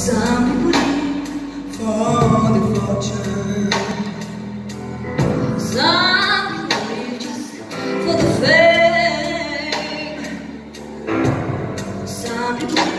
Some people live for the fortune. Some people live just for the fame. Some people.